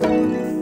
Bye.